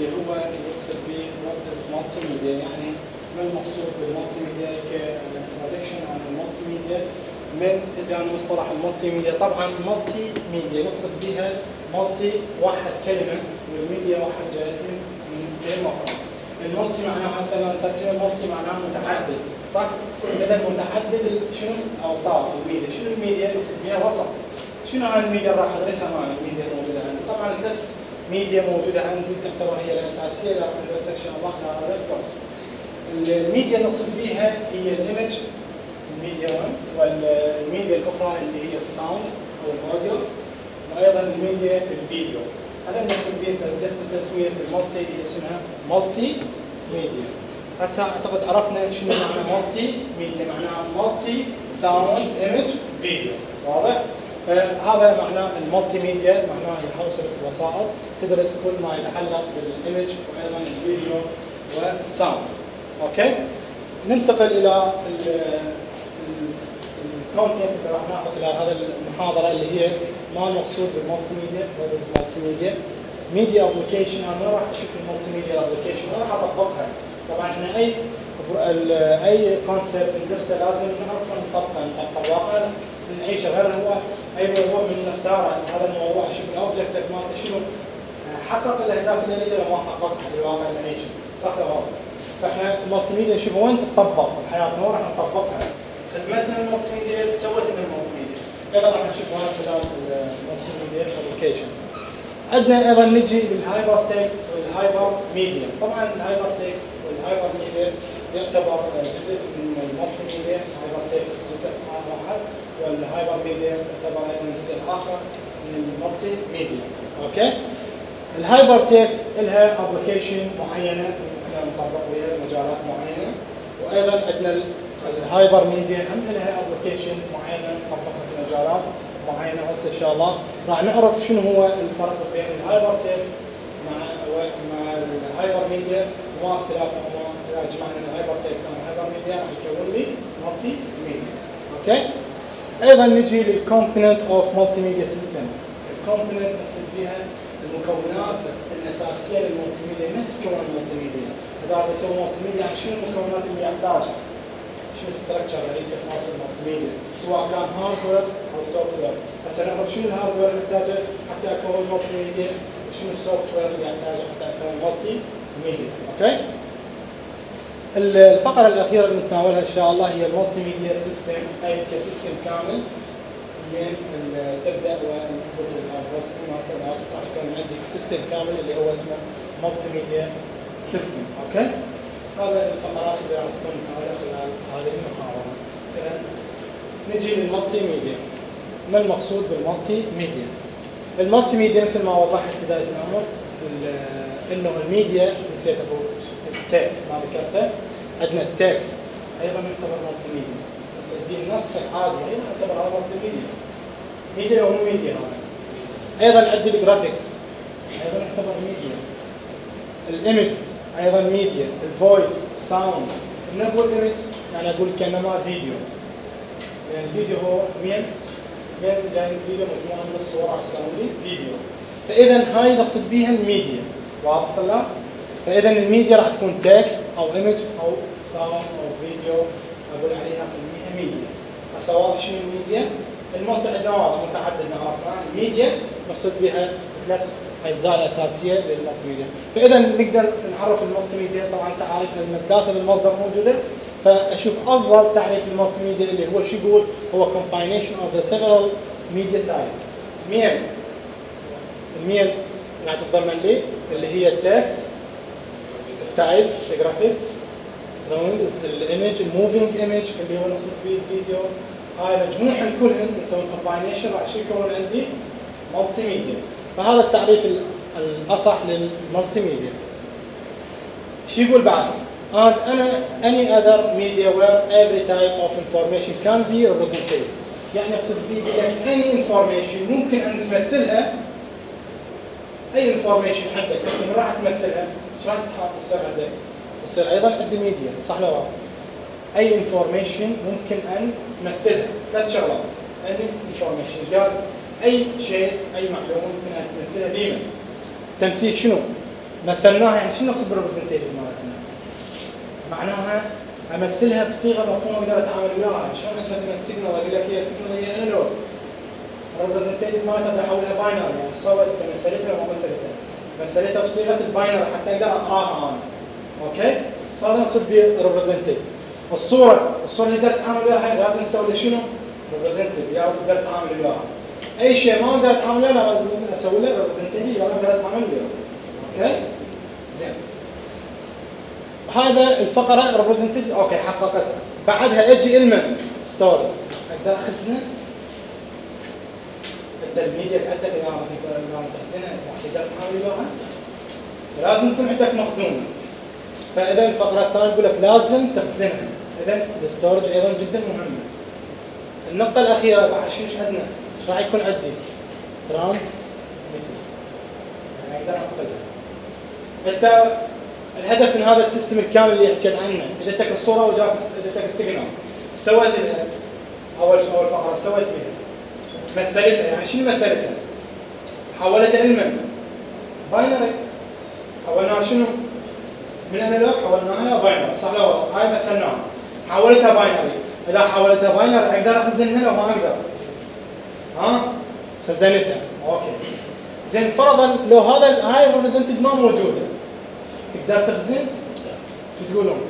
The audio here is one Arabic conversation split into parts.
اللي هو يقصد به what is multimedia يعني ما المقصود بال multimedia ك introduction عن ال multimedia من اجانا مصطلح ال multimedia طبعا multimedia نقصد بها multi واحد كلمة والميديا واحد جاي من كلمه أخرى ال multi معناها لما نترجم multi معناها متعدد صح؟ إذا متعدد شنو؟ الاوصاف الميديا. شنو الميديا؟ نقصد بها وصف شنو هاي الميديا؟ راح أدرسها معنا الميديا الموجودة عندي. طبعا ثلاث ميديا موجوده عندي تعتبر هي الاساسيه اللي ندرسها ان شاء الله خلال هذا ال course الميديا نقصد بها هي ال image الميديا 1 والميديا الاخرى اللي هي ال sound أو ال audio وأيضا الميديا الفيديو هذا نقصد به جت تسميه ال multi هي اسمها multimedia هسه اعتقد عرفنا شنو معنى multimedia معناها multi sound image فيديو واضح؟ هذا معناه ال multimedia معناه هي حوسبه الوسائط تدرس كل ما يتعلق بال image وأيضا الفيديو وال sound. okay؟ ننتقل إلى ال content اللي راح ناخذ خلال هذه المحاضرة اللي هي ما المقصود بال multimedia what is multimedia media application أنا ما راح أشوف ال multimedia application ما راح أطبقها. طبعا إحنا أي أي concept ندرسه لازم نعرف نطبقه نطبق الواقع نعيشه غير هو اي موضوع من نختاره هذا الموضوع أشوف ال objective مالته شنو؟ حقق الأهداف اللي اريدها ولا ما حققها في الواقع اللي نعيشه صح ولا غلط؟ فإحنا ال multimedia نشوف وين تطبق بحياتنا وين راح نطبقها. خدمتنا ال multimedia سوت لنا ال multimedia. أيضا راح نشوف هذا خلال ال multimedia application عندنا أيضا نجي لل hypertext وال hypermedia طبعا ال hypertext وال hypermedia يعتبر جزء من ال multimedia ال hypertext جزء واحد وال hypermedia يعتبر أيضا جزء آخر من ال multimedia. okay؟ ال hypertext لها application معينة ممكن نطبق وياها مجالات معينة. وأيضا عندنا ال- ال hypermedia هم لها application معينة نطبقها في مجالات معينة هسه إن شاء الله راح نعرف شنو هو الفرق بين ال hypertext مع مع ال hypermedia وما اختلافهما إذا جمعنا ال hypertext مع ال hypermedia راح يكون لي multi okay أيضا نجي لل component of multimedia system ال component نقصد بها المكونات الأساسية لل multimedia ما تتكون ال multimedia إذا بسوي multimedia شنو المكونات اللي يحتاجها شنو ال structure الرئيسي في multi ال multimedia سواء كان hardware أو software هسه نعرف شنو ال hardware اللي يحتاجه حتى اكون multimedia وشنو ال software اللي يحتاجه حتى اكون multimedia okay الفقرة الأخيرة اللي نتناولها إن شاء الله هي ال multimedia system أي ك system كامل من تبدأ ال processing مالته راح يكون عندي system كامل اللي هو اسمه multimedia system okay؟ هذا الفقرات اللي راح تكون متناولة خلال هذه المحاضرة. نجي لل multimedia. ما المقصود بال multimedia؟ ال multimedia مثل ما وضحت بداية الأمر ال- إنه الميديا نسيت أقول ال text ما ذكرته؟ عندنا ال text أيضا يعتبر multimedia بس النص العادي أيضا يعتبر هذا multimedia media ومو ميديا هذا. أيضا عندي ال graphics أيضا يعتبر ميديا ال image أيضا ميديا ال voice ال sound نقول image يعني أقول كأنما فيديو. يعني الفيديو هو مين؟ مين جاي الفيديو؟ مجموعة من الصور لي فيديو فاذا هاي نقصد بيها الميديا واضح طلاب؟ فاذا الميديا راح تكون text أو image أو sound أو فيديو أقول عليها أسميها ميديا هسه واضح شنو الميديا؟ ال multi عندنا واضح متعدد نعرفها الميديا نقصد بها ثلاث أجزاء الأساسية لل multimedia فاذا نقدر نعرف ال multimedia طبعا تعريف عندنا ثلاثة بالمصدر موجودة. فأشوف أفضل تعريف ال multimedia اللي هو شو يقول؟ هو combination of the several media types. مين المين راح تتضمن لي اللي هي ال text ال types ال graphics drawings ال image ال moving image اللي هو نقصد به الفيديو هاي مجموعهم كلهم نسوي combination راح شو يكون عندي multimedia فهذا التعريف ال- الأصح لل multimedia شو يقول بعد؟ and any other media where every type of information can be represented. يعني أقصد يعني any information ممكن أن نمثلها. أي هسه من راح تمثلها. راح تحط تصير عندك؟ تصير أيضا عندي ميديا صح لا؟ أي information ممكن أن نمثلها ثلاث شغلات أي information قال أي شيء أي معلومة ممكن أن تمثلها بما تمثيل شنو؟ مثلناها يعني شنو نقصد بال representation مالتنا؟ معناها أمثلها بصيغة مفهومة أقدر أتعامل وياها، شلون مثلا signal أقول لك هي سيجنال هي analog ال representation مالتها بحولها binary يعني صوت مثلتها وما مثلتها مثلتها بصيغه ال binary حتى أقدر أقراها أنا. okay؟ فهذا نقصد بال representation الصورة الصورة اللي تقدر تتعامل وياها لازم نسوي شنو؟ represented يلا تقدر تتعامل وياها أي شيء ما أقدر اتعامل وياه لازم أسوي له representation يلا أقدر اتعامل وياه okay؟ زين. هذا الفقرة representation okay حققتها. بعدها أجي المن storage أقدر اخزنه اللي عندك اذا ما تقدر اذا ما تخزنها راح تقدر تتعامل وياها لازم يكون عندك مخزون. فإذا الفقرة الثانية يقول لك لازم تخزنها. إذا ال storage أيضا جدا مهمة. النقطة الأخيرة بعد شو إيش عندنا؟ إيش راح يكون عندي؟ trans يعني أقدر انقلها انت الهدف من هذا ال system الكامل اللي حكيت عنه إجتك الصورة وجاك إجتك ال signal. سويت لها اول أول فقرة سويت بها. مثلتها يعني شنو مثلتها؟ حولتها علما binary حولناها شنو؟ من analog حولناها إلى binary صح لا هاي مثلناها حولتها binary إذا حولتها binary أقدر أخزنها لو ما أقدر؟ ها؟ خزنتها. okay. زين فرضا لو هذا هاي ال represented ما موجودة. تقدر تخزن؟ شو تقولون؟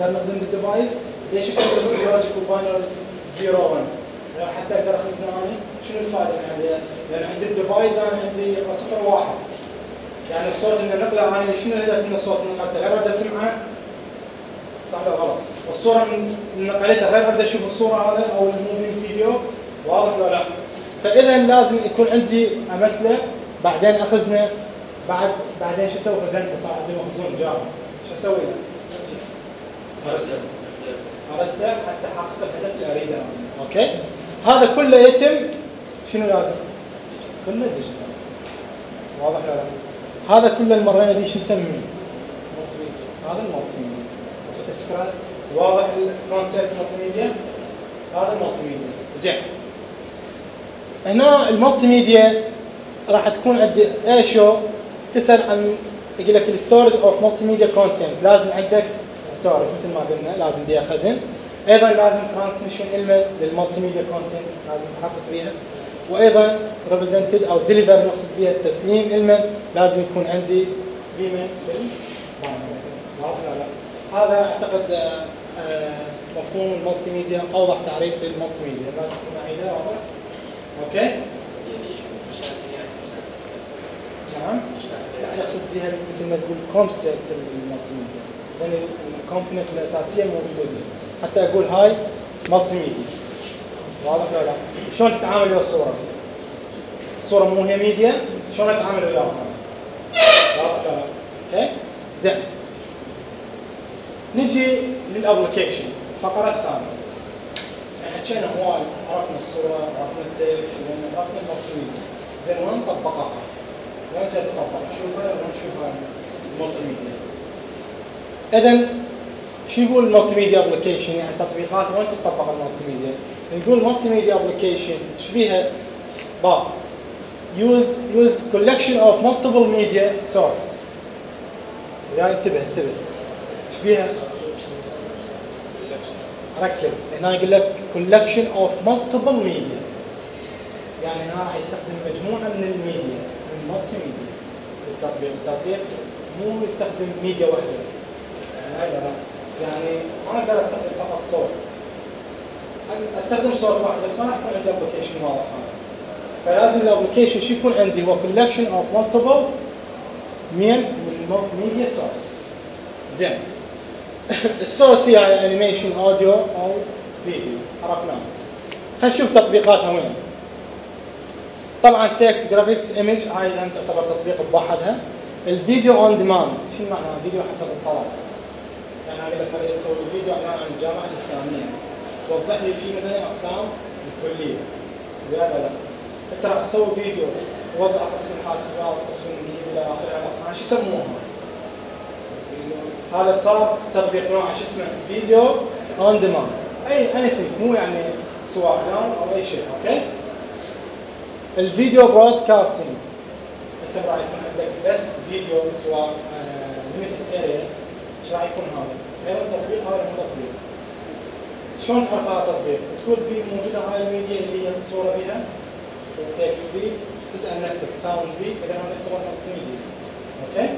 نقدر نخزن بال device؟ ليش يكون logical binary 0 1 حتى أقدر اخزنه أنا شنو الفائدة من هذا؟ لأن عندي ال device أنا عندي صفر واحد يعني الصوت اللي نقله أنا شنو الهدف من الصوت اللي نقلته؟ غير اريد أسمعه صح ولا غلط؟ الصورة من نقلتها غير اريد أشوف الصورة هذا أو ال movie video واضح ولا لا؟ فإذا لازم يكون عندي أمثلة بعدين اخزنه بعد بعدين شو أسوي خزنته صار عندي مخزون جاهز شو أسوي له؟ أرسلته حتى احقق الهدف اللي أريده okay هذا كله يتم شنو لازم؟ كله digital واضح ولا لا؟ هذا كله اللي مرينا به شو نسميه؟ هذا ال multimedia وصلت الفكرة؟ واضح ال concept multimedia؟ هذا ال multimedia زين هنا ال multimedia راح تكون عندي إيشو تسأل عن يقول لك ال storage of multimedia content لازم عندك ستورج مثل ما قلنا لازم بيها خزن أيضا لازم ترانسميشن المنت للمالتي ميديا كونتنت لازم تحقق بيها وأيضا ريبريزنتد أو ديليفر نقصد بها التسليم المنت لازم يكون عندي بيمن؟ هذا أعتقد آه، آه، مفهوم المالتي ميديا أوضح تعريف للمالتي ميديا لازم تكون معي واضح؟ أوكي؟ نعم لا أقصد بها مثل ما تقول concept ال multimedia لأن ال component الأساسية موجودة بها حتى أقول هاي multimedia واضح ولا لا؟ شلون تتعامل ويا الصورة؟ الصورة مو هي ميديا شلون أتعامل وياها؟ واضح ولا لا؟ okay؟ زين نجي لل application الفقرة الثانية يعني حكينا هواي عرفنا الصورة عرفنا ال text عرفنا ال multimedia زين وين نطبقها؟ وين جاي تطبق؟ نشوفها ولا نشوفها ال multimedia؟ اذا شو يقول ال multimedia application يعني تطبيقات وين تطبق ال multimedia؟ نقول multimedia application إيش بيها؟ با. use use collection of multiple media source يعني انتبه انتبه. إيش بيها؟ ركز. هنا يقول لك collection of multiple media يعني هنا راح يستخدم مجموعة من الميديا من multimedia بالتطبيق التطبيق مو يستخدم ميديا واحدة. يعني لا؟ يعني ما أقدر أستخدم فقط صوت. أستخدم صوت واحد بس ما راح يكون عندي application واضح. هذا فلازم ال application شو يكون عندي؟ هو collection of multiple من media source زين. ال source هي animation audio أو فيديو عرفناه خلينا نشوف تطبيقاتها وين. طبعا text graphics image هاي تعتبر تطبيق بوحدها ال video on demand شو معنى فيديو حسب الطلب أقول لك اريد أسوي فيديو عن الجامعة الاسلاميه توضح لي في مثلا اقسام الكليه لا لا لا انت راح تسوي فيديو وضع قسم الحاسبات قسم الانجليزي إلى اخره الاقسام شو يسموها؟ هذا صار تطبيق نوع شو اسمه video on demand اي اني مو يعني سواء اعلان أو اي شيء أوكي؟ ال video broadcasting أنت راح يكون عندك بث فيديو سواء limited area إيش راح يكون هذا؟ أيضا تطبيق هذا مو تطبيق شلون تعرف هذا تطبيق؟ تقول بي موجودة هاي الميديا اللي هي صوره بها text بي اسال نفسك sound بي إذا هذا يعتبر multimedia أوكي؟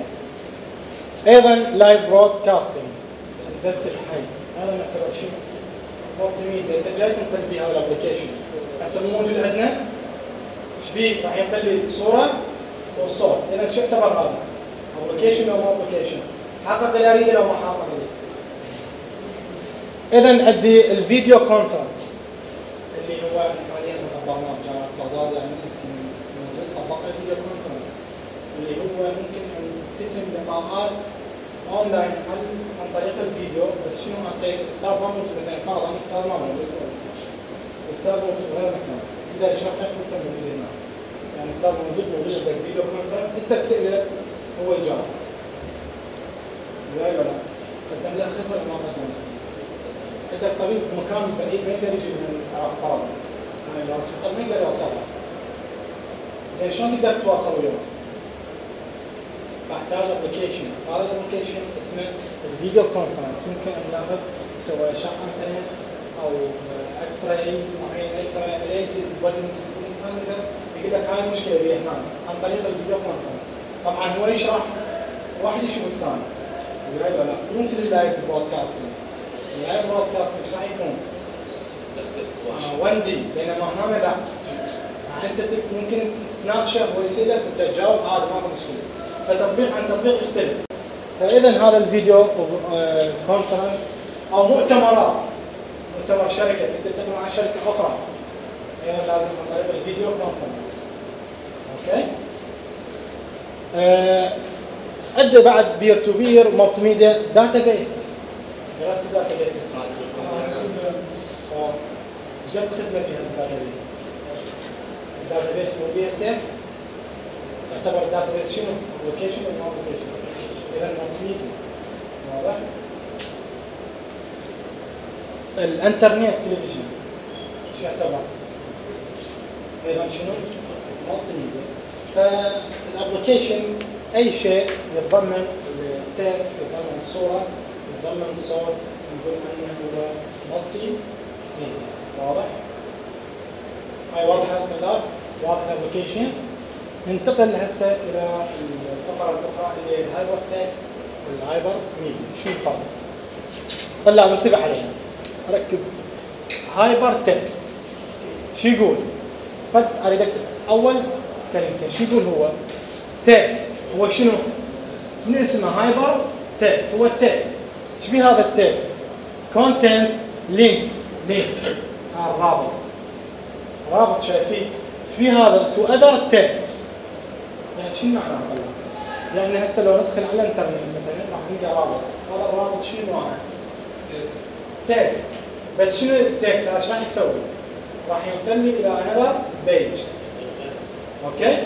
أيضا live broadcasting البث الحي هذا نعتبر شنو؟ multimedia إنت جاي تنقل بي هذا ال application هسه مو موجود عندنا إيش بيه؟ راح ينقل لي صورة والصوت اذا شو يعتبر هذا؟ application أو مو application؟ حقق لي اريد لو ما حقق لي اذا عندي ال video conference اللي هو حاليا طبقناه بجامعه بغداد يعني نفس موجود طبقنا ال video conference اللي هو ممكن أن تتم لقاءات اونلاين عن عن طريق الفيديو بس شنو ما الاستاذ ما موجود مثلا فرضا الاستاذ ما موجود الاستاذ موجود بغير مكان. يقدر يشرح لك وانت موجود هنا. يعني الاستاذ موجود موجود عندك video conference أنت تساله هو يجاوب وياي ولا قدم له خدمه ولا ما قدم له عندك طبيب بمكان بعيد ما يقدر يجي من العراق يعني ال hospital ما يقدر يوصلها زين شلون تقدر تتواصل وياه؟ احتاج application هذا ال application اسمه ال video conference ممكن ان ناخذ نسوي اشعه مثلا أو X-ray معين X-ray عليه تودي الانسان يقول لك هاي المشكلة بي هنا عن طريق ال video conference طبعا هو يشرح واحد يشوف الثاني. ولا لا مو مثل ال live broadcasting ال live broadcasting إيش راح يكون؟ بس بس بس آه، 1 دي بينما هنا لا انت ممكن تناقشه هو يسالك وانت تجاوب عادي ماكو مشكله فتطبيق عن تطبيق يختلف فاذا هذا الفيديو آه، conference أو مؤتمرات مؤتمر شركة إنت تتفق مع شركة أخرى أيضا لازم عن طريق ال video conference أوكي آه، عنده بعد peer to peer multimedia database درست database ال database؟ ال database مو text تعتبر ال database شنو؟ application ولا ما application؟ إذا multimedia واضح؟ الانترنت تلفزيون شو يعتبر؟ أيضا شنو؟ multimedia فال application أي شيء يتضمن ال text يتضمن الصورة يتضمن الصوت نقول عنه هو multimedia واضح؟ هاي واضحة المثال واضح ال application ننتقل هسه إلى الفقرة الأخرى اللي هي ال hypertext وال hypermedia شو الفرق؟ طلع انتبه عليها. ركز. hypertext شو يقول؟ فد أريدك أول كلمتين. شو يقول هو؟ text هو شنو؟ من اسمه hypertext هو ال text إيش بيه هذا ال text؟ contents links link الرابط رابط شايفين إيش بيه هذا؟ to other text يعني شنو معناه طلع؟ يعني هسه لو ندخل على الانترنت مثلا راح نلقى رابط هذا الرابط شنو نوعه؟ text بس شنو ال text هذا إيش راح يسوي؟ راح ينقلني إلى another page أوكي؟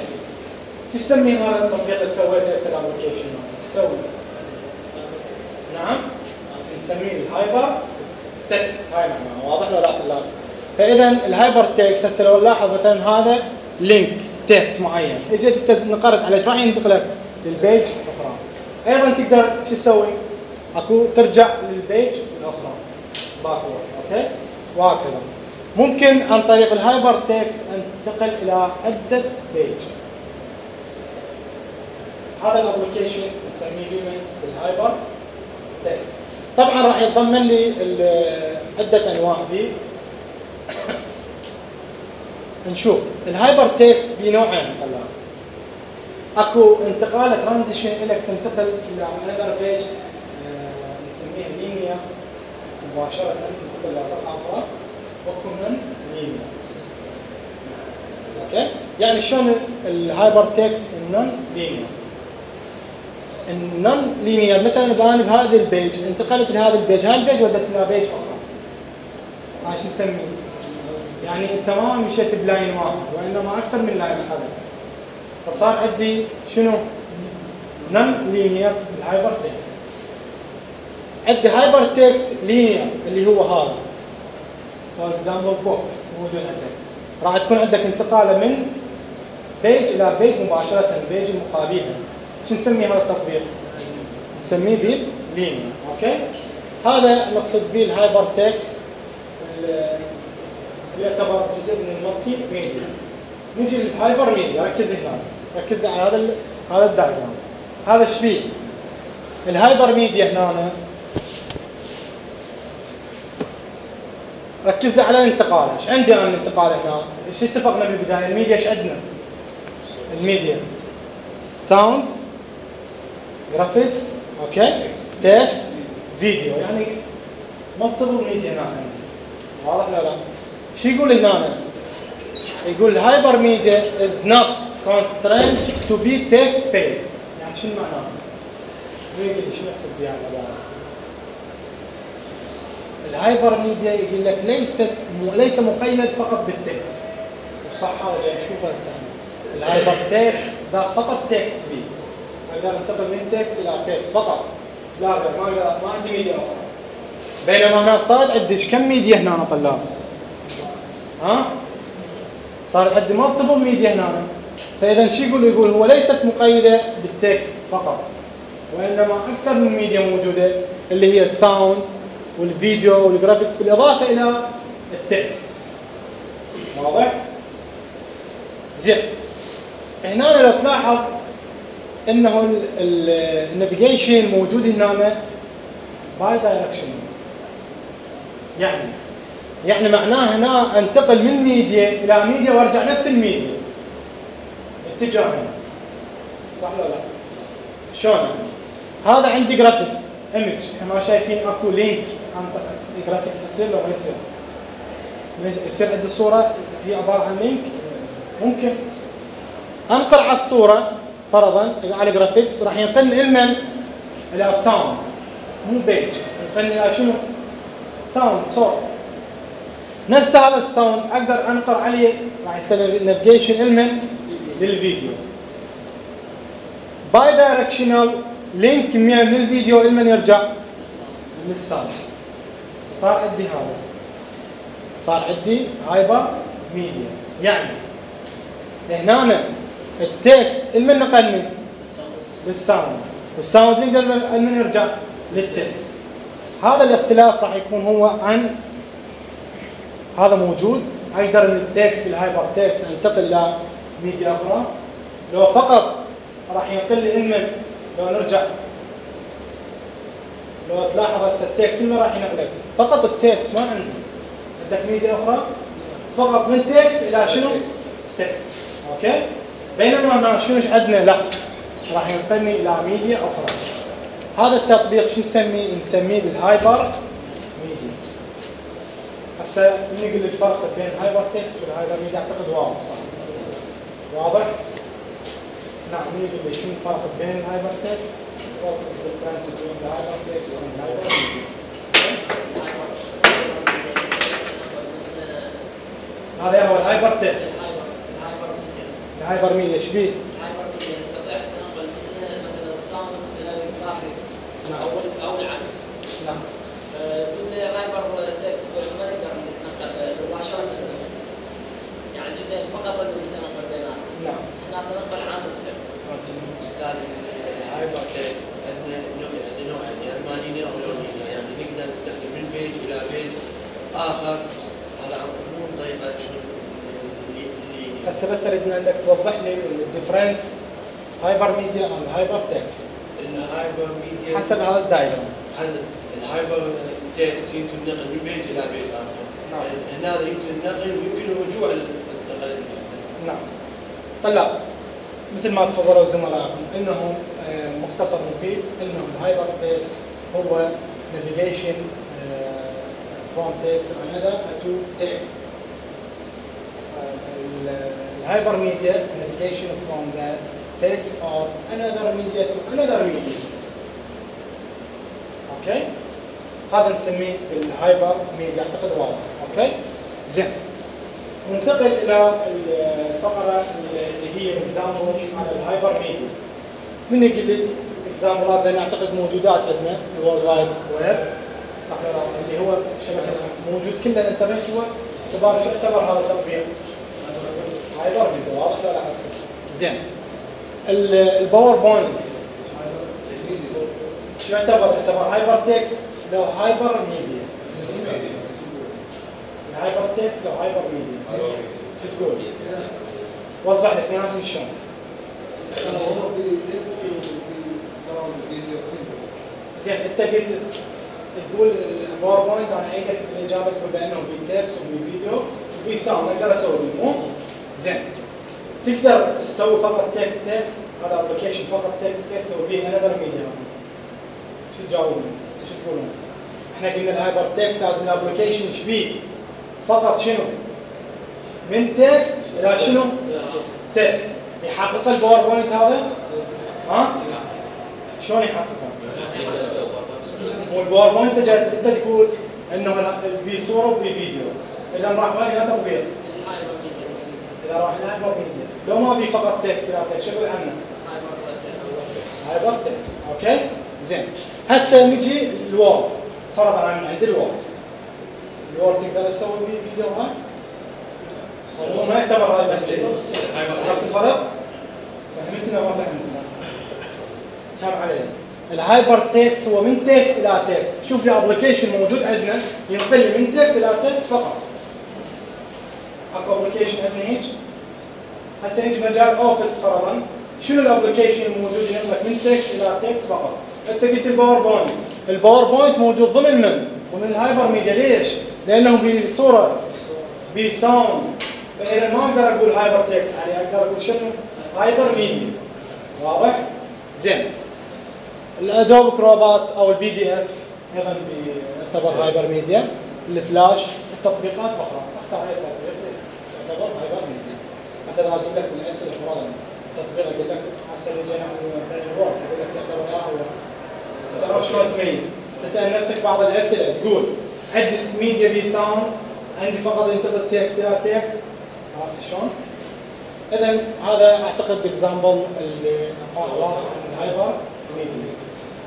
تسمي هذا التطبيق اللي سويته انت ال application تسوي؟ نعم. نسميه ال hypertext هاي معناها. واضح ولا لا؟ فإذا ال hypertext هسه لو نلاحظ مثلا هذا link text معين. إجيت نقرت عليه. راح ينتقلك لل page الأخرى. أيضا تقدر شو تسوي؟ أكو ترجع لل page الأخرى. backward أوكي؟ وهكذا. ممكن عن طريق ال hypertext أنتقل إلى عدة page هذا ال application نسميه دائما بال hypertext طبعا راح يتضمن لي عدة أنواع. دي. نشوف. ال hypertext بنوعين طلع. أكو انتقال transition لك تنتقل إلى another page نسميها linear مباشرة تنتقل إلى صفحة أخرى. وأكو non-linear أوكي؟ يعني شلون ال hypertext ال non-linear ال non-linear مثلا إذا أنا بهذه ال page انتقلت لهذا ال page هاي ال page ودت إلى page أخرى. هاي شو نسميه؟ يعني انت ما مشيت ب line واحد وانما أكثر من line أخذت. فصار عندي شنو؟ non-linear ال hypertext عندي hypertext linear اللي هو هذا. for example book موجود عندك. راح تكون عندك انتقالة من page إلى page مباشرة ال page المقابلها شو نسمي هذا التطبيق؟ نسميه بال linear أوكي؟ هذا نقصد به ال hypertext اللي يعتبر جزء من ال multimedia. نجي لل hypermedia ركز هنا. ركز على هذا ال- هذا ال diagram. هذا إيش بيه؟ ال hypermedia هنا. ركز على الانتقال. إيش عندي أنا الانتقال هنا؟ إيش اتفقنا بالبداية؟ الميديا إيش عندنا؟ ال media. sound graphics okay text video يعني multiple media هنا واضح ولا لا شو يقول هنا يقول ال hypermedia is not constrained to be text based يعني يقول لي شنو يقصد بهذا العباره؟ ال hypermedia يقول لك ليست ليس مقيد فقط بال text صح هذا جاي نشوفه هسه. ال hypertext فقط text فيه أقدر انتقل من text إلى text فقط لا غير ما أقدر- ما عندي ميديا أخرى بينما هنا صارت عندي كم ميديا هنا طلاب ها صار عندي multiple media هنا فاذا شو يقول يقول هو ليست مقيده بال text فقط وانما أكثر من ميديا موجوده اللي هي ال sound وال video وال graphics بالاضافه إلى ال text واضح زين هنا لو تلاحظ إنه ال navigation موجود هنا bi-direction يعني يعني معناه هنا أنتقل من ميديا إلى ميديا وأرجع نفس الميديا. اتجاهين صح ولا لا؟ شلون يعني؟ هذا عندي graphics image ما شايفين أكو link عن graphics يصير لو ما يصير. يصير- عندي صورة هي عبارة عن link ممكن. انقل على الصورة. فرضا على graphics راح ينقلني لمن؟ إلى ال sound مو page ينقلني إلى شنو؟ sound صوت نفس هذا ال sound أقدر أنقر عليه. راح يصير navigation المن للفيديو bi-directional link من الفيديو المن يرجع؟ لل sound صار عندي هذا. صار عندي hypermedia يعني هنا ال text المن نقلني لل sound وال sound يقدر المن يرجع لل text. هذا الاختلاف راح يكون هو عن هذا موجود. أقدر إن ال text في ال hypertext أنتقل إلى ميديا أخرى. لو فقط راح ينقل لي اما لو نرجع لو تلاحظ هسه ال text ما راح ينقلك. فقط ال text ما عندي. عندك ميديا أخرى؟ فقط من text إلى شنو؟ text okay؟ بينما هنا شنو عندنا لا راح ينقلني إلى ميديا أخرى هذا التطبيق شو نسميه؟ نسميه بال hypermedia هسه لي الفرق بين ال hypertext وال hypermedia أعتقد واضح صح؟ واضح؟ نعم لي شنو الفرق بين ال hypertext؟ What is the difference between the hypertext and the hypermedia? هذا هو ال hypertext ال hypermedia إيش بيه؟ نعم. أو أو العكس نعم. بالهايبر تكست ما نقدر نتنقل مباشره يعني جزء فقط اللي يتنقل بيناتهم. نعم. إحنا نتنقل عام السر أستاذ الهايبر تكست عندنا نوع عندنا نوعين يا اما لينيا أو لو لينيا يعني نقدر نستخدم من بيج إلى بيج آخر هذا مو طريقة شنو هسه بس اريد عندك. توضح لي الديفرنت hypermedia عن ال hypertext ال hypermedia حسب هذا ال diagram حسب ال hypertext يمكن نقل من page إلى page آخر. نعم. هنا يمكن النقل ويمكن الرجوع للنقل نعم. طلاب مثل ما تفضلوا زملائكم انه آه، مختصر مفيد. انه ال hypertext هو navigation from text another to text. ال hypermedia navigation from the text or another media to another media. okay هذا نسميه بال hypermedia أعتقد واضح. okay زين. ننتقل إلى الفقرة اللي هي examples على ال hypermedia من يقول لي example ات لأن أعتقد موجودات عندنا ال World Wide Web صح؟ اللي هو شبكة موجود كل الانترنت هو يعتبر هذا التطبيق hypermedia واضح ولا حسن؟ زين ال- ال PowerPoint شو يعتبر؟ يعتبر hypertext لو hypermedia ال hypertext لو hypermedia شو تقول؟ وضح لي اثنيناتهم شلون؟ زين انت قلت تقول ال PowerPoint أنا إيدك بالاجابه تقول بأنه بي text وبي فيديو وبي sound أقدر أسوي مو؟ زين تقدر تسوي فقط text text هذا application فقط text text وبيه another media شو تجاوبون؟ شو تقولون؟ إحنا قلنا ال hypertext لازم ال application إيش بيه؟ فقط شنو؟ من text إلى شنو؟ text يحقق ال PowerPoint هذا؟ ها؟ شلون يحققه؟ وال PowerPoint إنت تقول إنه بي صورة وبي فيديو إذا راح وين يا تطبيق؟ اذا راح ل hypermedia لو ما بي فقط text إلى text شنقول عنه hypertext okay زين. هسه نجي ال Word. فرضا أنا عندي ال Word. ال Word تقدر تسوي بيه فيديو ها؟ هو ما يعتبر hyper بس. text عرفت الفرق؟ فهمتنا ما فهمتنا؟ فهم علي ال hypertext هو من text إلى text شوف لي application موجود عندنا. ينقل من text إلى text فقط. application عندنا هيك هسه نجي مجال Office فرضا شنو ال application الموجود ينقلك من text إلى text فقط. انت قلت ال PowerPoint ال PowerPoint موجود ضمن من؟ ضمن ال hypermedia ليش؟ لأنه بصورة ب sound فإذا ما أقدر أقول hypertext عليه أقدر أقول شنو؟ hypermedia واضح؟ زين. ال Adobe Acrobat أو ال PDF أيضا يعتبر hypermedia ال Flash التطبيقات أخرى. حتى هاي التطبيق يعتبر hypermedia هسه أنا أجيب لك من الاسئله فرضا تطبيق أقول لك هسه جينا عند ال Word أقول لك يعتبر لا هو تعرف شلون تميز تسأل نفسك بعض الاسئله تقول عندي ميديا بي sound عندي فقط ينتقل text إلى text عرفت شلون؟ اذا هذا أعتقد example اللي واضح عن ال hypermedia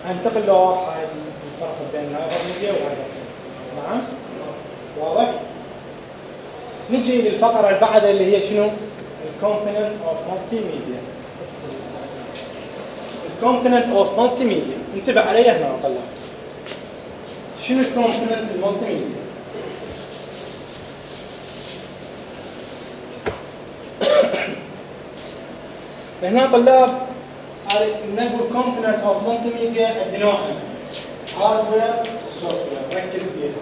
أنتقل لواضح هاي الفرق بين ال hypermedia وال hypertext نعم واضح؟ نجي للفقرة اللي بعدها اللي هي شنو؟ ال component of multimedia ال component of multimedia انتبه علي هنا يا طلاب. شنو ال component ال multimedia؟ هنا طلاب هذه نقول component of multimedia عندنا نوعين hardware و software ركز فيها.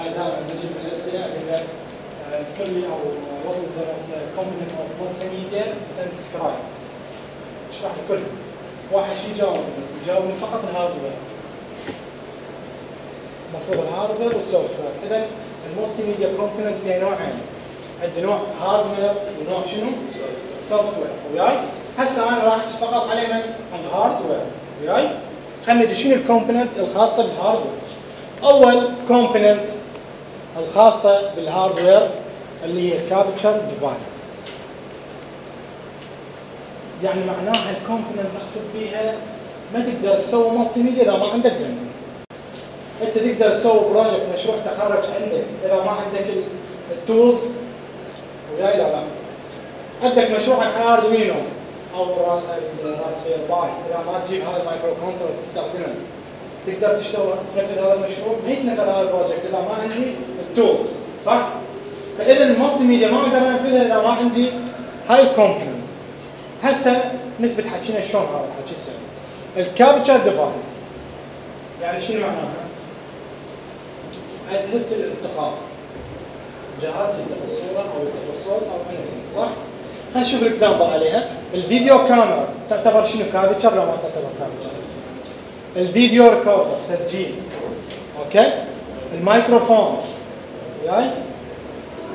هاي دائما نجي من الأسئلة أقول اذكر لي what is the component of multimedia and describe اشرح لي كلهم. واحد شو يجاوب يجاوبني فقط ال hardware المفروض ال hardware وال software اذا ال multimedia component بها نوعين. عندي نوع hardware ونوع شنو؟ software وياي؟ هسه أنا راح أحكي فقط على من؟ ال hardware وياي؟ خلينا نجي. شنو ال component الخاصة بال hardware أول component الخاصة بال hardware اللي هي ال capture device يعني معناها ال component نقصد بيها ما تقدر تسوي multimedia إذا ما عندك ذني أنت تقدر تسوي project مشروع تخرج عندك إذا ما عندك ال tools وياي لا لا. عندك مشروعك على Arduino أو Raspberry Pi إذا ما تجيب هذا ال microcontroller تستخدمه. تقدر تشتغل تنفذ هذا المشروع. ما يتنفذ هذا ال project إذا ما عندي ال tools صح؟ فاذا ال multimedia ما أقدر انفذها اذا ما عندي هاي ال component هسه نثبت حكينا شلون هذا الحكي يصير ال capture device يعني شنو معناها؟ أجهزة الالتقاط جهاز يلتقط الصورة أو يلتقط الصوت أو anything صح؟ خلينا نشوف ال example عليها ال video camera تعتبر شنو capture ولا ما تعتبر capture؟ ال video recorder تسجيل okay؟ الميكروفون وياي؟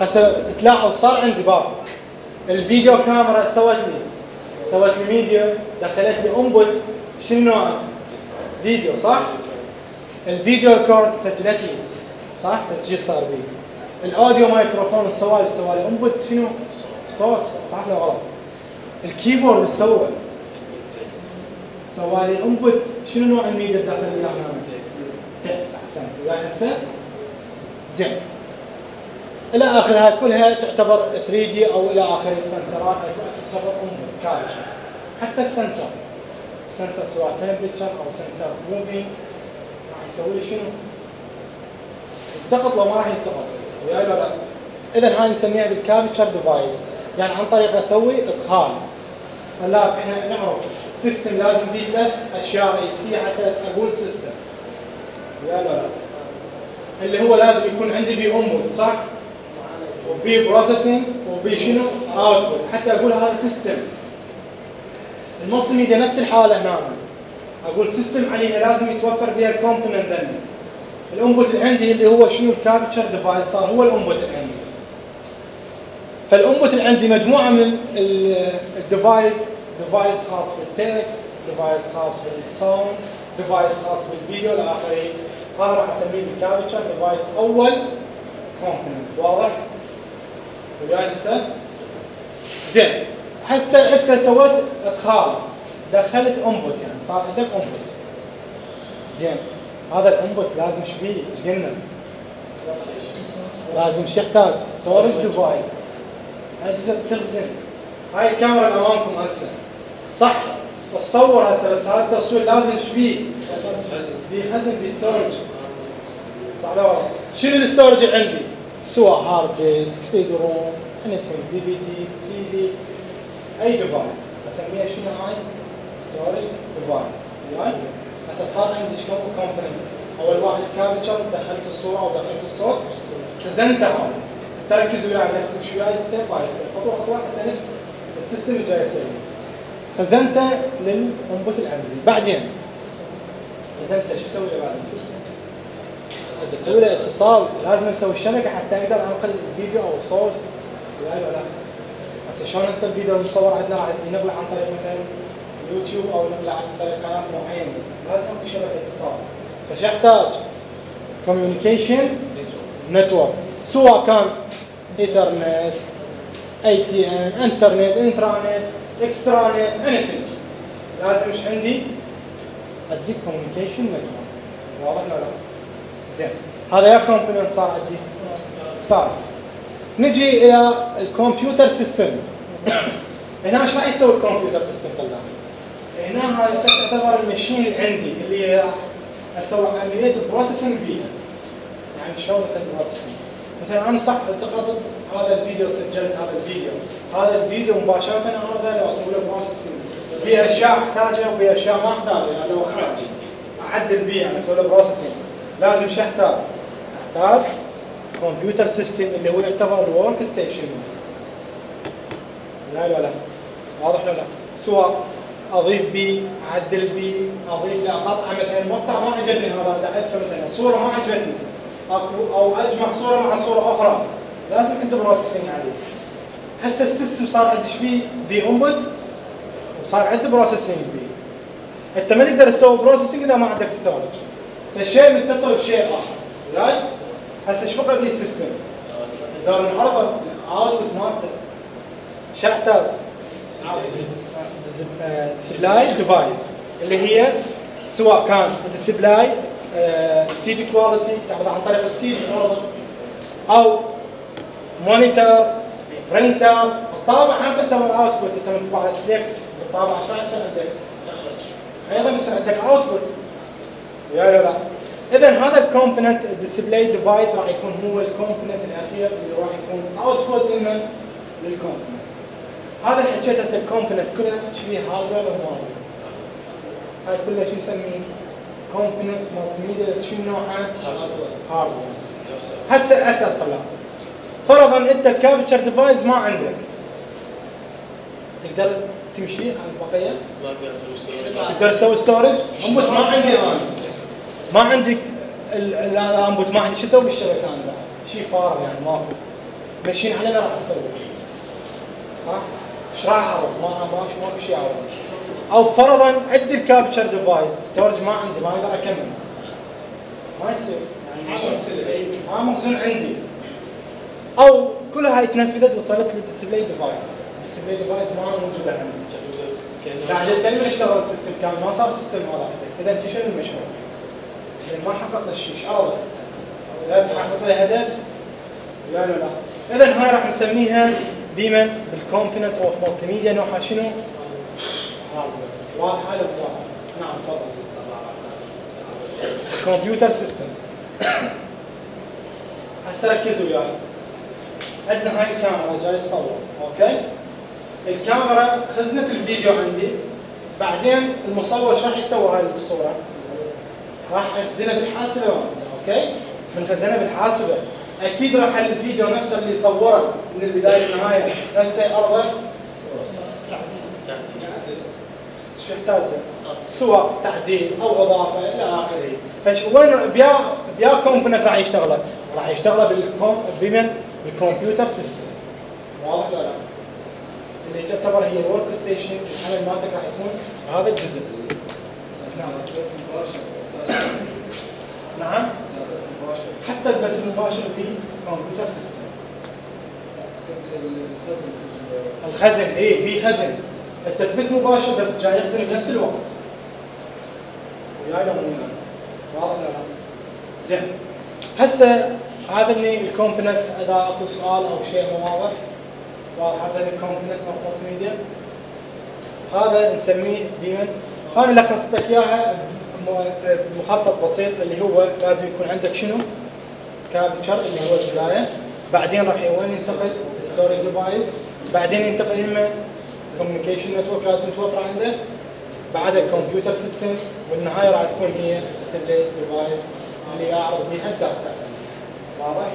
هسه تلاحظ صار عندي باب ال video camera سوت لي سوت لي ميديا دخلت لي input شنو نوعه؟ فيديو صح؟ ال video record سجلت لي صح؟ تسجيل صار بيه ال audio مايكروفون سوى لي سوى لي input شنو؟ صوت صح ولا غلط؟ ال keyboard سوى؟ سوى لي input شنو نوع الميديا داخل لي هنا؟ text احسنت وياي هسه؟ زين إلى اخره هاي كلها تعتبر 3 دي أو إلى اخره السنسرات تعتبر input capture حتى ال sensor ال sensor سواء temperature أو sensor moving راح يسوي لي شنو؟ يلتقط لو ما راح يلتقط وياي ولا لا؟ إذا هاي نسميها بال capture device يعني عن طريق أسوي إدخال لا إحنا نعرف ال system لازم بيه ثلاث أشياء رئيسية حتى أقول system وياي ولا لا؟ اللي هو لازم يكون عندي بي input صح؟ وبي processing وبي شنو؟ output حتى أقول هذا system ال multimedia نفس الحالة هنا. أقول system عليها لازم يتوفر بها ال component ذني ال input اللي عندي اللي هو شنو؟ ال capture device صار هو ال input اللي عندي فال input اللي عندي مجموعة من ال device device خاص بال text device خاص بال sound device خاص بالفيديو إلى آخره. هذا راح أسميه بال capture device أول component واضح؟ زين هسه انت سويت إدخال دخلت input يعني صار عندك input زين هذا ال input لازم إيش بيه؟ إيش قلنا؟ لازم شو يحتاج؟ storage device أجهزة تخزن هاي الكاميرا اللي امامكم هسه صح تصور هسه بس هذا التصوير لازم إيش بيه؟ بيه خزن بيه storage صح لا والله شنو ال storage اللي عندي؟ سواء hard disk CD-ROM anything DVD CD أي device أسميها شنو هاي؟ storage device وياي؟ هسه صار عندي إيش component أول واحد ال capture دخلت الصورة أو دخلت الصوت خزنته هذا. تركز وياي نكتب شوي step by step خطوه خطوه حتى نفهم ال system اللي جاي يسوي خزنته لل input اللي عندي بعدين؟ خزنته شو أسوي بعدين؟ أسوي له اتصال لازم أسوي الشبكه حتى أقدر أنقل الفيديو أو الصوت وياي ولا هسه شلون هسه الفيديو المصور؟ عندنا راح ينقل عن طريق مثلا يوتيوب أو نقل عن طريق قناة معينة. لازم اكو شبكة اتصال. فش يحتاج؟ communication network سواء كان Ethernet ATM إنترنت intranet extranet anything لازم إيش عندي؟ أديك communication network واضح ولا لا؟ زين. هذا يا component صار عندي ثالث نجي إلى ال computer system هنا إيش راح يسوي ال computer system طلاب؟ هنا هاي تعتبر ال machine اللي عندي اللي أسوي عمليه processing بيها. يعني شلون مثلا processing؟ مثلا أنا صح التقطت هذا الفيديو سجلت هذا الفيديو. هذا الفيديو مباشرة هذا لو أسوي له processing في أشياء أحتاجها وفي أشياء ما أحتاجها لو أعدل بيها أسوي له processing لازم شو احتاج؟ احتاج computer system اللي هو يعتبر ال work station لا لا لا. واضح ولا لا؟ سواء أضيف بي أعدل بي أضيف له قطعة مثلا مقطع ما عجبني هذا بدي احذفه مثلا. صورة ما عجبتني أكو- أو أجمع صورة مع صورة أخرى. لازم عندي processing عليه. هسه ال system صار عندي بيه؟ بي؟ input وصار عندي processing بي. أنت ما تقدر تسوي processing إذا ما عندك storage فالشيء متصل بشيء اخر وياي؟ هسه إيش بقى بيه ال system؟ دار النهارده ال output مالته شو يحتاج؟ display device اللي هي سواء كان ال display CD quality تعرض عن طريق السي دي أو monitor printer الطابع هم تعتبر output انت من طبعت text بالطابع إيش راح يصير عندك؟ أيضا يصير عندك اوتبوت يا لا لا اذا هذا ال component ال display device راح يكون هو ال component الأخير اللي راح يكون output لمن؟ لل component. هذا اللي حكيت هسه ال component كلها شو هي؟ hardware ومالوير هاي كلها شو نسميه؟ component multimedia شو نوعها؟ hardware هسه اسال طلاب فرضا أنت ال capture device ما عندك. تقدر تمشي على البقية؟ ما أقدر أسوي storage تقدر تسوي storage؟ ما عندي. أنا ما عندي ال- ال- لا input ما عندي شو أسوي بالشبكة أنا بعد؟ شيء فارغ يعني ماكو. ماشيين علينا راح أسوي صح؟ إيش راح أعرف؟ ما ما ماكو شيء أعرف. أو فرضا عندي ال capture device storage ما عندي ما أقدر أكمل. ما يصير. يعني ما مخزون عندي. أو كلها هاي تنفذت وصلت لل display device ال display device ما موجوده عندي. بعد التنمية اشتغل ال system؟ كامل ما صار ال system هذا عندك. إذا أنت شنو المشروع؟ لأن ما حققت الشيء إيش عرضت؟ لا تحقق له هدف. لا لا لا. اذا هاي راح نسميها بمن؟ بال component of multimedia نوعها شنو؟ واضحه لو واضحه نعم تفضل. computer system هسه ركزوا وياي. عندنا هاي الكاميرا جاي تصور okay؟ الكاميرا خزنت الفيديو عندي. بعدين المصور شو راح يسوي؟ هاي الصورة؟ راح يخزنها بالحاسبه okay؟ من خزنها بالحاسبه أكيد راح الفيديو نفسه اللي صوره من البداية للنهاية نفسه يعرضه شو يحتاج؟ سواء تعديل أو إضافة إلى آخره فش وين بيا بيا component راح يشتغله؟ راح يشتغله بالكم بمن؟ بال computer system واضح ولا لا؟ اللي تعتبر هي ال work station العمل مالتك راح يكون هذا الجزء نعم نعم. حتى البث المباشر ب computer system الخزن اي بي خزن. هالبث مباشر بس جاي يخزن بنفس الوقت. وياي وياي؟ واضح ولا لا؟ زين. هسه هذا اللي ال component إذا أكو سؤال أو شيء مو واضح واضح. هذا ال component multimedia هذا نسميه بيمن أنا لخصت لك إياها. بمخطط بسيط اللي هو لازم يكون عندك شنو؟ capture اللي هو البدايه بعدين راح وين ينتقل؟ storage device بعدين ينتقل إلى communication network لازم توفر عنده بعدها computer system والنهاية راح تكون هي ال display device اللي يعرض بها ال data واضح؟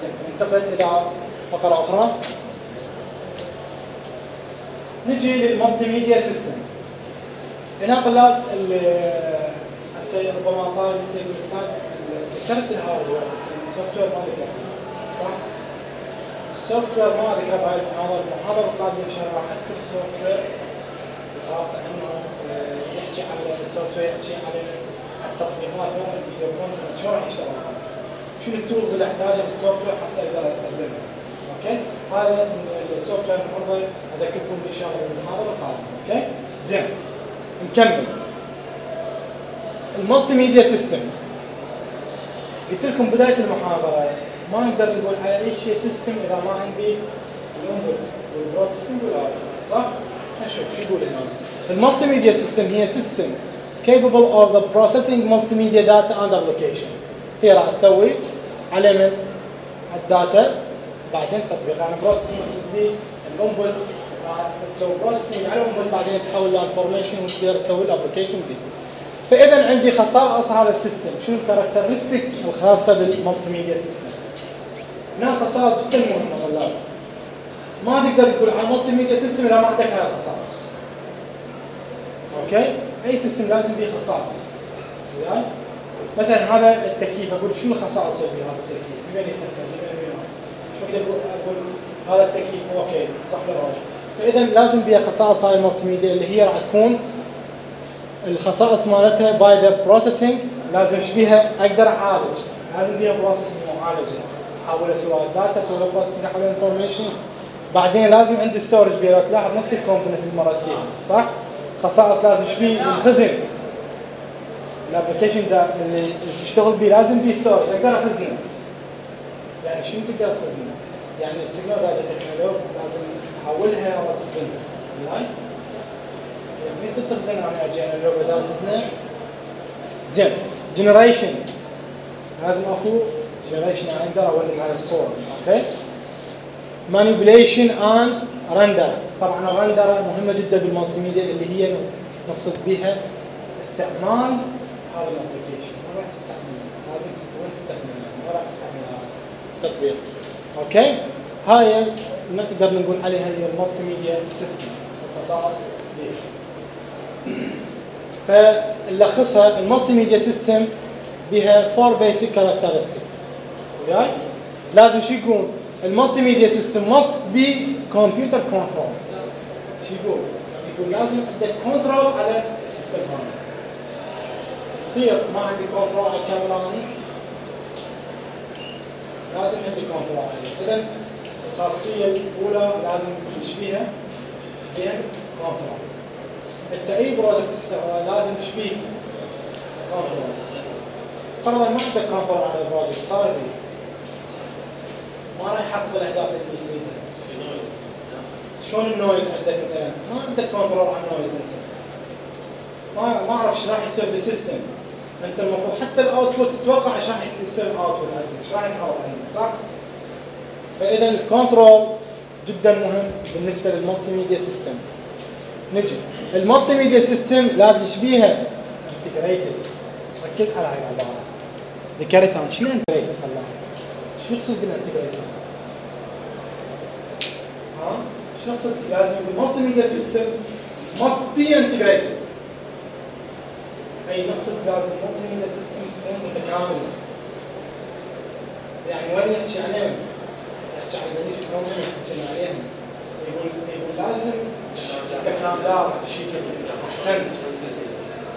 زين ننتقل إلى فقره أخرى نجي لل multimedia system هنا طلاب هسه ربما طالب يصير الاستاذ ذكرت ال hardware بس ال software ما ذكرت صح؟ ال software ما ذكر بهاي المحاضرة، المحاضرة القادمه ان شاء الله راح اذكر ال software خاصه انه يحكي على ال software يحكي على التطبيقات يوم ال video conference شو راح يشتغل هذا؟ شنو ال tools اللي أحتاجها بال software حتى أقدر استخدمها؟ okay؟ هذا ال software النهارده أذكركم ان شاء الله بالمحاضره القادمة، okay؟ زين نكمل. ال multimedia system. قلت لكم بداية المحاضرة ما نقدر نقول على أي شيء system إذا ما عندي ال input وال processing وال output صح؟ نشوف شو يقول هنا؟ ال multimedia system هي system capable of the processing multimedia data and application. هي راح تسوي على من ال data بعدين تطبيق يعني processing ال input. تسوي processing على ال input بعدين تحول ل information وتقدر تسوي ال application به فاذا عندي خصائص هذا ال system. شنو ال characteristic الخاصة بال multimedia system؟ هنا خصائص جدا مهمة طلاب ما تقدر تقول على multimedia system إذا ما عندك هاي الخصائص. أوكي؟ أي سيستم لازم فيه خصائص. وياي مثلا هذا التكييف أقول شنو الخصائص اللي هذا التكييف؟ بما يتاثر بما ينام شو أقدر أقول؟ هذا التكييف أوكي صح ولا غلط؟ فإذا لازم بها خصائص هاي المالتي ميديا اللي هي راح تكون الخصائص مالتها باي ذا بروسيسنج لازم إيش بيها؟ أقدر أعالج. لازم بيها بروسيسنج معالجه أحول أسوي داتا أسوي بروسيسنج أحول انفورميشن بعدين لازم عندي ستورج بيها. تلاحظ نفس الكومبوننت اللي مرت فيها صح؟ خصائص لازم إيش بيه الخزن الابلكيشن ده اللي تشتغل به لازم بيه ستورج أقدر أخزنه. يعني شنو تقدر تخزنه؟ يعني السيجنال راجع لازم تحولها أو تخزنها. وياي؟ يعني يصير تخزن أنا أجي أنا لو بدال خزنه زين جنريشن لازم أكو generation أقدر اولد هاي الصور okay manipulation and render طبعا ال render مهمة جدا بال multimedia اللي هي نقصد بها استعمال هذا ال application ما راح تستعمل. لازم تستعمل ما راح تستعمل هذا التطبيق okay هاي نقدر نقول عليها هي ال multimedia system الخصائص فنلخصها ال multimedia system بها four basic characteristic وياي لازم شو يكون ال multimedia system must be computer control شو يقول؟ يقول لازم عندك control على ال system هذا. يصير ما عندي control على الكاميرا لازم عندي control عليها. اذا الخاصية الأولى لازم إيش بيها بها control انت اي project تشتغله لازم إيش بيه control فرضا ما عندك control على ال project صار بيه ما راح يحقق الاهداف اللي تريدها. شلون ال noise عندك مثلا؟ ما عندك control على ال noise أنت. ما ما أعرف إيش راح يصير بال system. أنت المفروض حتى ال output تتوقع إيش راح يصير ال output عندك إيش راح ينعرض عندك صح؟ فإذا ال control جدا مهم بالنسبة لل multimedia system. نجي. ال multimedia system لازم إيش بيها integrated. ركز على هاي العبارة. ذكرت عن شنو integrated طلع؟ شو يقصد بال integrated؟ ها؟ شو يقصد؟ لازم ال multimedia system must be integrated. أي نقصد لازم ال multimedia system تكون متكامله يعني وين يحكي عليهم؟ يقول يقول لازم تكاملات تشيك احسنت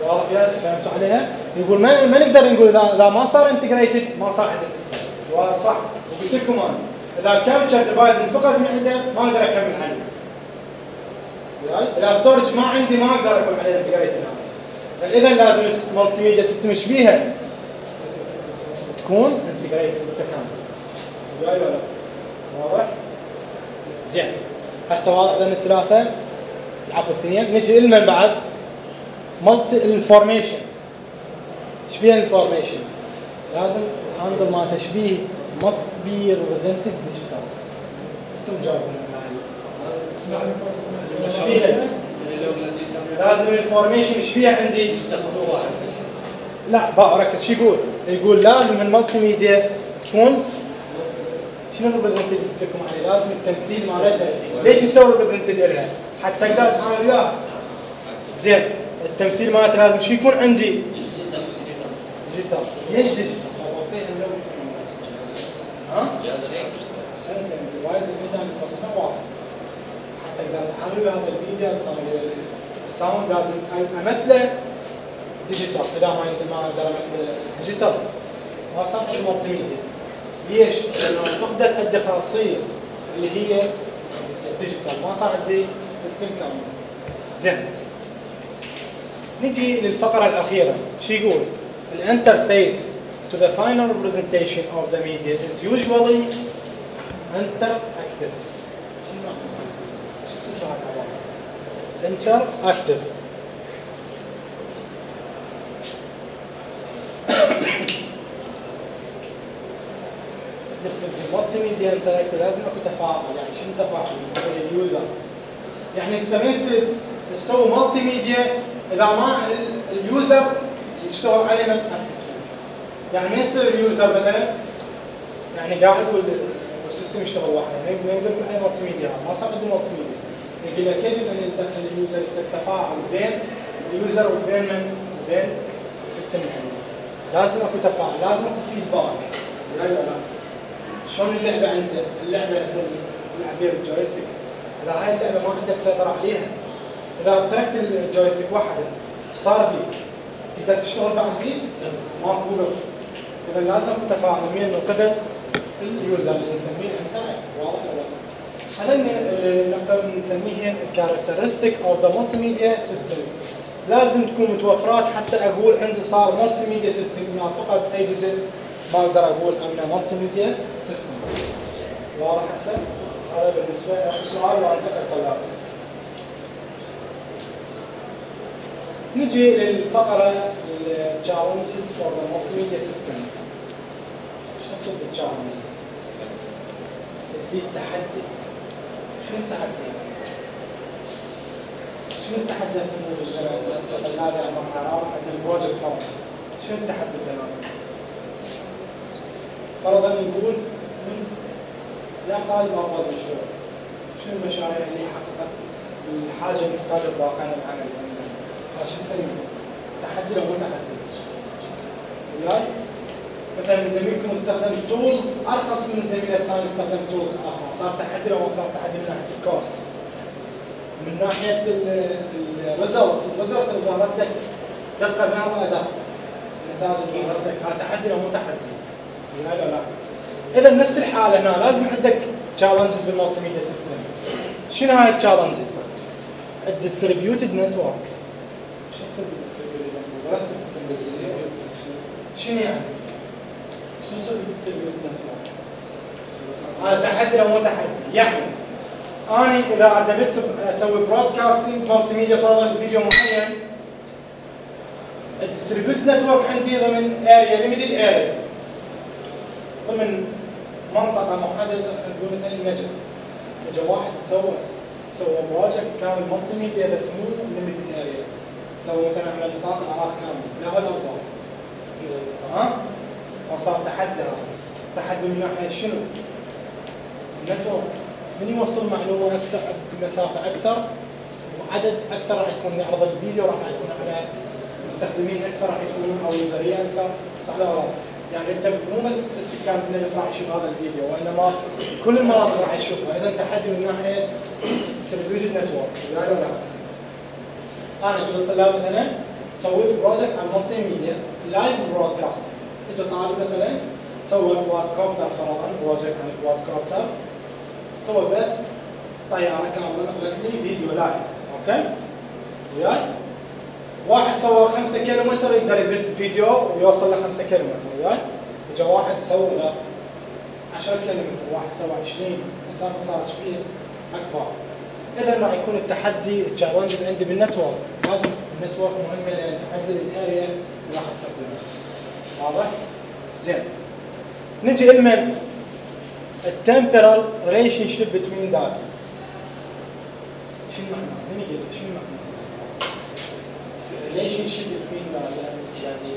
واضح يا فهمتوا عليها؟ يقول ما ما نقدر نقول اذا اذا ما صار انتجريتد ما صار عنده سيستم واضح صح وقلت لكم أنا اذا كابتشر ديفايس فقط من عنده ما أقدر اكمل عليه اذا ستورج ما عندي ما أقدر اكون عليه انتجريتد هذا فاذا لازم المالتي ميديا سيستم إيش بيها؟ تكون انتجريتد متكامله وياي ولا لا؟ واضح؟ زين هسه واضح ذن الثلاثه العفو الاثنين نجي لمن بعد؟ مالتي الانفورميشن إيش بيها الانفورميشن؟ لازم هاندل ما تشبيه must be represented digital أنتم جاوبوا إيش بيها؟ يعني لازم الانفورميشن إيش فيها عندي؟ لا بقى ركز شو يقول؟ يقول لازم ال multimedia تكون شنو ال representative قلت لكم عليه؟ لازم التمثيل مالتها ليش يسوي representative لها؟ حتى أقدر اتعامل وياها زين التمثيل مالتها لازم شو يكون عندي؟ digital digital ليش digital؟ ها؟ احسنت يعني ال device اللي عندنا المصنع واحد حتى أقدر اتعامل ويا هذا الفيديو ال sound لازم أمثله digital إذا ما أقدر امثله digital ما صار multimedia ليش؟ لأنه فقدت خاصيه اللي هي ال digital ما صار عندي system كامل زين نجي للفقرة الأخيرة شو يقول؟ ال interface to the final representation of the media is usually interactive. معنى؟ شو العبارة؟ interactive. بس ال multimedia interactive لازم اكو تفاعل يعني شنو تفاعل؟ بين ال user. يعني يصير تسوي multimedia إذا ما ال- ال user يشتغل عليه من ال system. يعني ما يصير ال user مثلا يعني قاعد وال- وال system يشتغل واحد يعني ما يقدر عليه multimedia ما صار عنده multimedia يقول لك يجب ان يدخل ال user يصير تفاعل بين اليوزر وبين من؟ وبين ال system. الحلو لازم اكو تفاعل لازم اكو feedback لا لا لا. شلون اللعبة أنت؟ اللعبة مثلا لعبه بال joystick إذا هاي اللعبة ما عندك سيطرة عليها. إذا تركت ال joystick وحده صار بي تقدر تشتغل بعد بي؟ ماكو وقف إذا لازم تفاعل من قبل ال user اللي نسميه ال interact واضح ولا لا؟ هذا اللي نقدر نسميه ال characteristic of the multimedia system لازم تكون متوفرات. حتى أقول عندي صار multimedia system فقط أي جزء. ما أقدر أقول انه multimedia system واضح هسه؟ هذا بالنسبة سؤال وانتقل طلاب نجي للفقرة ال challenges for the multimedia system شو اقصد بال challenges؟ اقصد بالتحدي شنو التحدي؟ شنو التحدي هسه الطلاب يا مرحبا عندنا project فرض شنو التحدي بيناتنا؟ فرضا نقول من يا طالب افضل مشروع شنو المشاريع اللي حققت الحاجة اللي يحتاجها الواقع العمل؟ هذا شو نسميه؟ تحدي لو تحدي؟ وياي؟ مثلا زميلكم استخدم tools أرخص من زميله الثاني استخدم tools أخرى صار تحدي لو صار تحدي من ناحية ال cost من ناحية ال result ال result اللي ظهرت لك دقة ما هو ادق النتائج اللي ظهرت لك. هذا تحدي لو مو تحدي؟ لا لا لا إذا نفس الحالة هنا لازم عندك challenges بال multimedia system شنو هاي ال challenges؟ ال distributed network شو network؟ ال distributed شنو يعني؟ شو يصير بال distributed network؟ هذا تحدي لو مو تحدي يعني اني إذا ابث أسوي broadcasting multimedia فرضا فيديو معين ال distribute network عندي ضمن area limited area ضمن منطقة محدده خلينا نقول مثلا المجد اجى واحد سوى سوى project كامل multimedia بس مو limited area سوى مثلا على نطاق العراق كامل. لا ولا افضل ها؟ وصار تحدي هذا تحدي من ناحية شنو؟ ال network. من يوصل معلومة أكثر بمسافة أكثر؟ وعدد أكثر راح يكون. يعرض الفيديو راح يكون على مستخدمين أكثر راح يكونون أو يوزرية أكثر. صح ولا غلط؟ يعني انت مو بس السكان بالنجف راح يشوف هذا الفيديو وإنما كل المناطق راح يشوفها إذا تحدي من ناحية distributed network ولا لا أنا قلت له مثلا سوي لي project على ال multimedia live broadcast اجى طالب مثلا سوى quadcopter فرضا project عن quadcopter سوى بث طيارة كاملة نقلت لي video live okay؟ وياي؟ واحد سوى 5 كيلومتر يقدر يبث فيديو ويوصل ل 5 كيلومتر وياي اجى واحد سوى له 10 كيلومتر واحد سوى 20 مسافه صارت شوية أكبر. إذا راح يكون التحدي ال challenges عندي بال network لازم ال network مهمه لأن تحدد ال area اللي راح استخدمها واضح؟ زين. نجي لمن التمبرال ريليشن شيب بتوين داتا شو معناه؟ من يقول شو معناه؟ شيب يعني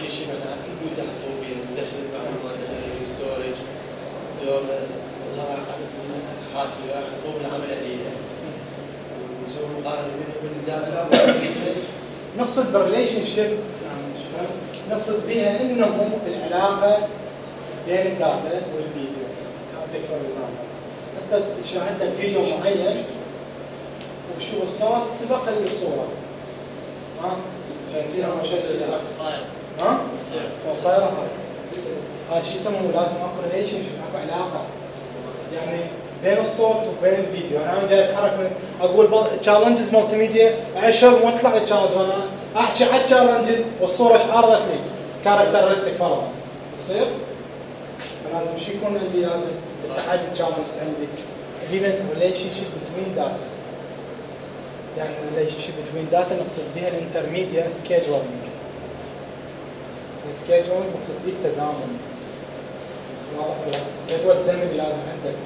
شيء شيء معناه الكمبيوتر حطوا بيه ندخل المعلومات دخل الستورج دور اليه ونسوي مقارنة بينه وبين الداتا بال relationship يعني؟ نقصد بها إنه العلاقة بين ال data وال video. أعطيك for example أنت شاهدت لك فيديو معين وشوف الصوت؟ سبق الصورة. ها؟ شايفين شايفين صاير. ها؟ صايره هاي هذا شو يسموه لازم أكو relationship اكو علاقة. يعني بين الصوت وبين الفيديو. أنا جاي أتحرك من أقول challenges multimedia عشر ما تطلع لي challenge وأنا أحكي على ال challenges والصورة إيش عرضت لي characteristic فرضا يصير؟ فلازم شو يكون عندي؟ لازم التحدي challenges عندي. even relationship between data يعني ship between data نقصد بها ال intermedia scheduling ال scheduling نقصد به التزامن واضح ولا لا؟ جدول زمني لازم عندك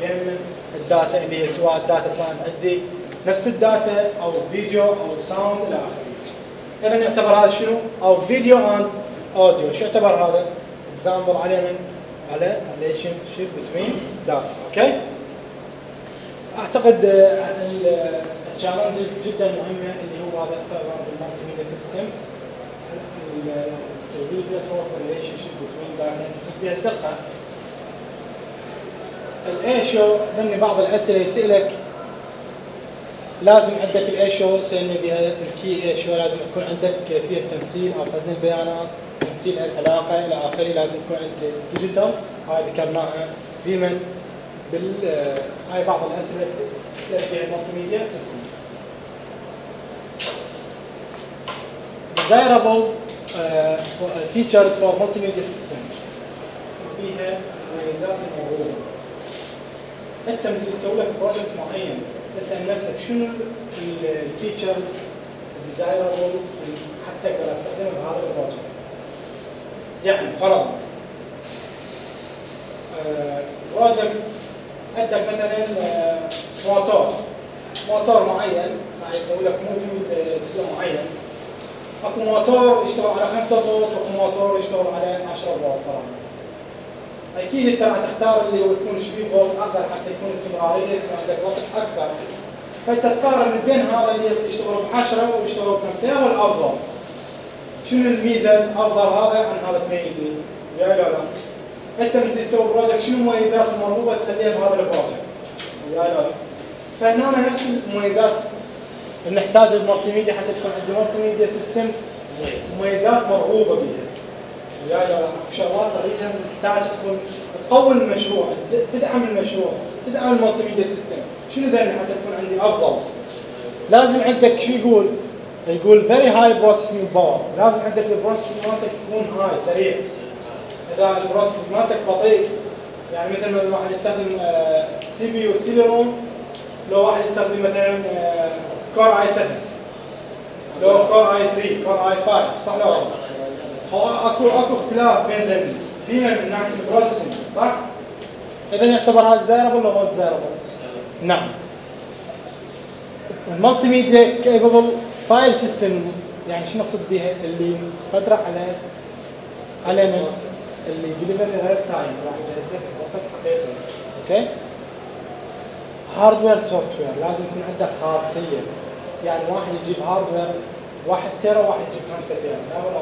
بين من ال data اللي هي سواء ال data sound عندي نفس ال data أو فيديو أو sound إلى آخره. اذا يعتبر هذا شنو؟ أو video and audio، شو يعتبر هذا؟ example عليه من؟ على relationship between data، okay؟ اعتقد ال challenges جدا مهمة اللي هو هذا يعتبر بال multimedia system. ال solid network relationship between نسب بها الدقه ال issue ضمن بعض الأسئلة يسألك لازم عندك ال issue سألني بها ال key issue لازم تكون عندك كيفية تمثيل أو خزن بيانات تمثيل العلاقة إلى آخره لازم يكون عندك digital هاي ذكرناها ديما بال هاي بعض الأسئلة تسال بها ال multimedia system desirables uh, uh, features for multimedia system. بيها مميزات الموضوع انت لما تسوي لك project معين؟ تسأل نفسك شنو ال features ال desirable حتى أقدر أستخدمها بهذا ال project يعني فرضا project عندك مثلا آه، موتور. موتور معين راح يسوي لك موفي جزء معين. أكو موتور يشتغل على 5 فولت واكو موتور يشتغل على 10 فولت فرضا أكيد أنت راح تختار اللي هو يكون شوي فولت أقل حتى يكون استمرارية يكون عندك وقت أكثر. فأنت تقارن بين هذا اللي يشتغل ب 10 ويشتغل ب 5 يا هو الأفضل. شنو الميزة؟ الافضل هذا عن هذا تميزني يا لا لا أنت لما تسوي project شنو المميزات المرغوبه تخليها بهذا ال project لا فهنا نفس المميزات. نحتاج ال multimedia حتى تكون عندي multimedia system مميزات مرغوبة بها يا لا شغلات اريدها محتاج تكون تقوي المشروع تدعم المشروع تدعم ال multimedia system. شنو ذنب حتى تكون عندي أفضل؟ لازم عندك شو يقول؟ يقول very high processing power لازم عندك ال processing مالتك يكون high سريع. ال processing مالتك بطيء يعني مثلا لو واحد يستخدم CPU Celeron لو واحد يستخدم مثلا Core i 7 لو Core i 3 Core i 5 صح غلط؟ هو أكو أكو اختلاف بين ذنبي فينا من ناحية ال processing صح؟ اذا يعتبر هذا desirable ولا مو desirable؟ نعم ال multimedia capable file system يعني شو نقصد بها اللي قدره على على من اللي delivery real time راح يجهز لك وقت حقيقي. okay hardware software لازم يكون عنده خاصية. يعني واحد يجيب hardware واحد تيرا واحد يجيب خمسة تيرا لا ولا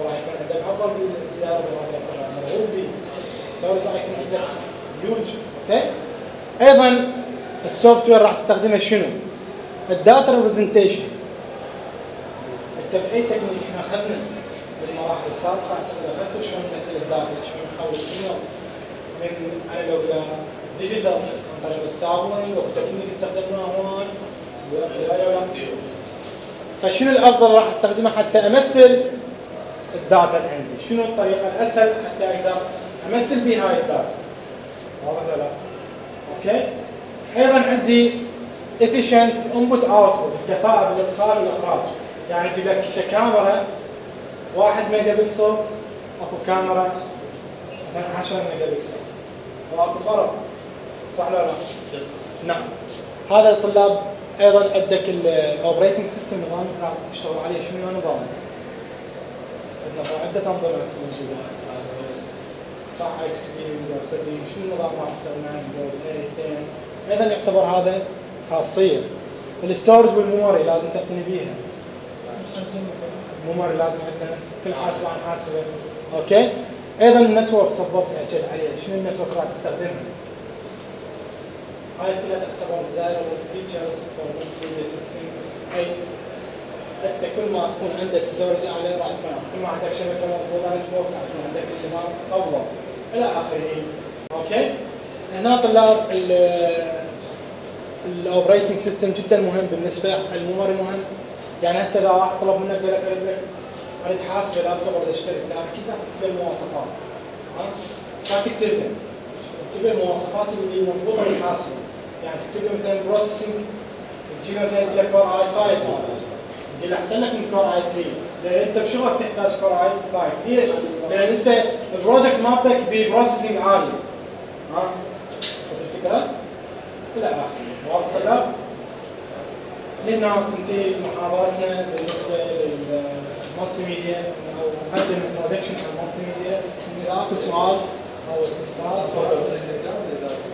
وراح يكون عندك افضل يعتبر مرغوب به storage راح يكون عندك huge okay أيضا ال software راح تستخدمه شنو؟ ال data representation انت بأي تكنيك إحنا أخذنا؟ بالمراحل السابقه اخذت شلون نمثل ال data شلون نحول ال signal من analog digital عن طريق ال sampling و technique استخدمناه هون فشنو الأفضل راح أستخدمه حتى أمثل ال data اللي عندي؟ شنو الطريقة الأسهل حتى أقدر أمثل بها هاي ال data؟ واضح ولا لا؟ okay. أيضا عندي efficient input output الكفاءة بالإدخال والإخراج. يعني تجيب لك كاميرا 1 ميجا بكسل أكو كاميرا مثلا 10 ميجا بكسل وأكو فرق. صح ولا لا؟ نعم. هذا الطلاب أيضا عندك ال operating system نظامك راح تشتغل عليه. شنو نظام؟ عندنا عدة أنظمة موجودة. صح XP Windows 7 شنو النظام راح تستخدمه Windows 8 أيضا يعتبر هذا خاصية. ال storage وال memory لازم تعتني بيها. ال memory لازم عندنا كل حاسبه عن حاسبه okay؟ أيضا ال network اللي حكيت عليها شنو ال network راح تستخدمها هاي كلها تعتبر features for multimedia system. أي حتى كل ما تكون عندك storage اعلى راح تكون. كل ما عندك شبكة مضبوطه network راح يكون عندك system افضل إلى آخره. okay؟ هنا طلاب ال operating system جدا مهم بالنسبة. ال memory مهم؟ يعني هسه إذا واحد طلب منك قال لك أريد أريد حاسبه لابتوب اريد أشتري. أكيد راح تكتب المواصفات. ها؟ راح تكتب له تكتب المواصفات اللي مربوطة بالحاسبه يعني تكتب مثلا processing تجيب مثلا يقول لك Core i 5 يقول أحسن لك من Core i 3 لأن أنت بشغلك تحتاج Core i 5 ليش؟ لأن أنت ال project مالتك ب processing عالي. ها؟ وصلت الفكرة؟ إلى آخره. واضح؟ لهنا تنتهي محاضرتنا بالنسبة لل multimedia أو مقدم introduction عن ال multimedia. اذا اكو سؤال أو استفسار. تفضل